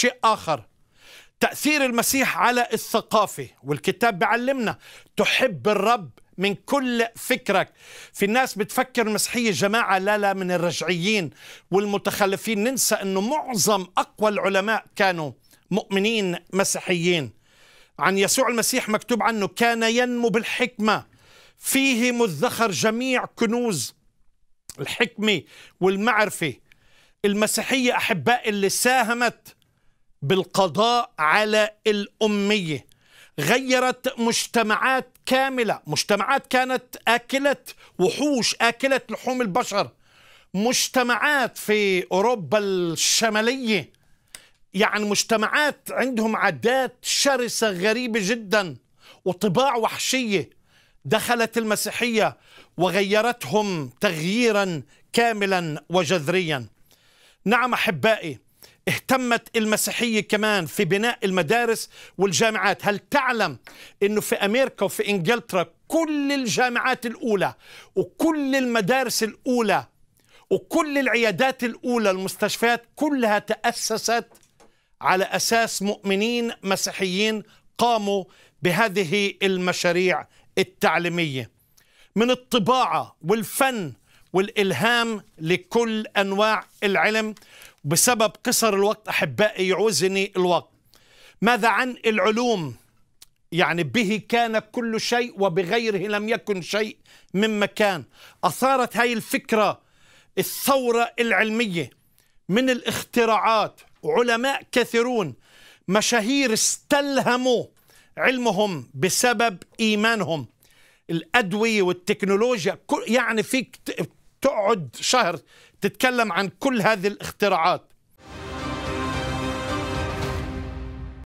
شيء آخر. تأثير المسيح على الثقافة والكتاب بيعلمنا تحب الرب من كل فكرك. في الناس بتفكر المسيحية جماعة لا لا من الرجعيين والمتخلفين. ننسى أنه معظم أقوى العلماء كانوا مؤمنين مسيحيين. عن يسوع المسيح مكتوب عنه كان ينمو بالحكمة. فيه مذخر جميع كنوز الحكمة والمعرفة. المسيحية أحباء اللي ساهمت بالقضاء على الأمية. غيرت مجتمعات كاملة. مجتمعات كانت آكلة وحوش آكلة لحوم البشر. مجتمعات في أوروبا الشمالية. يعني مجتمعات عندهم عادات شرسة غريبة جدا وطباع وحشية. دخلت المسيحية وغيرتهم تغييرا كاملا وجذريا. نعم أحبائي اهتمت المسيحية كمان في بناء المدارس والجامعات. هل تعلم أنه في أمريكا وفي إنجلترا كل الجامعات الأولى وكل المدارس الأولى وكل العيادات الأولى المستشفيات كلها تأسست على أساس مؤمنين مسيحيين قاموا بهذه المشاريع التعليمية. من الطباعة والفن والإلهام لكل أنواع العلم. بسبب قصر الوقت أحبائي يعوزني الوقت. ماذا عن العلوم؟ يعني به كان كل شيء وبغيره لم يكن شيء مما كان أثارت هاي الفكرة الثورة العلمية من الاختراعات. علماء كثيرون مشاهير استلهموا علمهم بسبب إيمانهم. الأدوية والتكنولوجيا يعني فيك تقعد شهر تتكلم عن كل هذه الاختراعات.